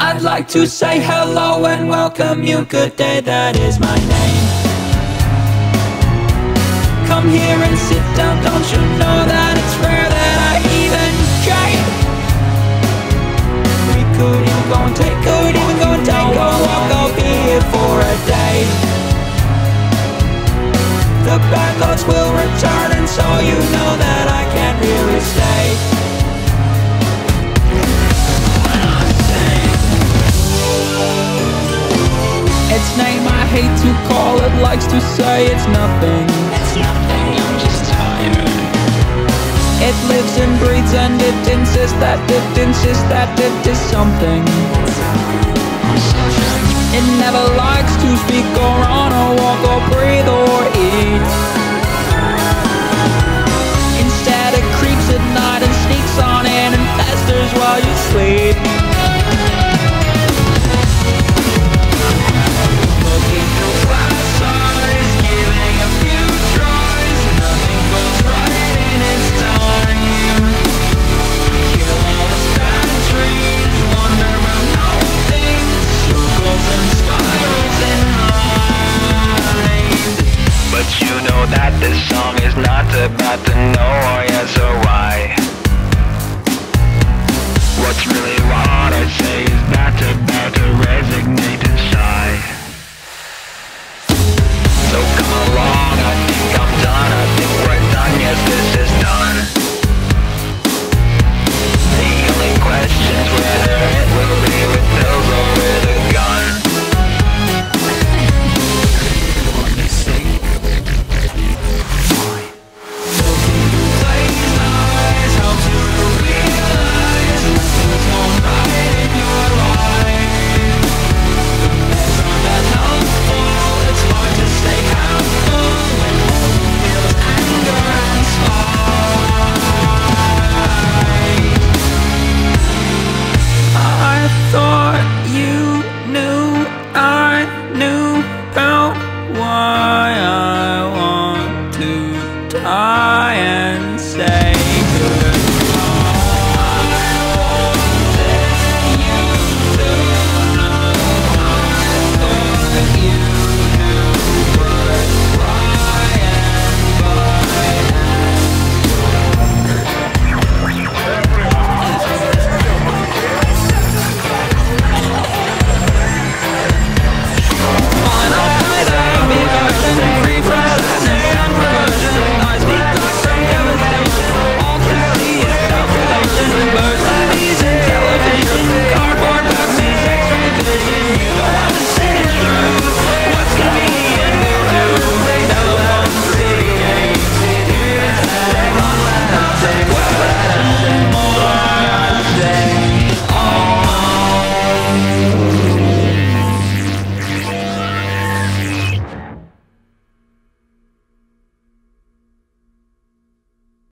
I'd like to say hello and welcome you, good day, that is my name. Come here and sit down, don't you know that it's rare that I even came We could even go and take, could even go and take a walk, I'll be here for a day. The bad thoughts will return and so you know Its name I hate to call it, likes to say it's nothing. It's nothing, I'm just tired. It lives and breathes and it insists that it insists that it is something. It never likes to speak or run or walk or breathe or eat. Instead it creeps at night and sneaks on in and festers while you sleep about to know thought you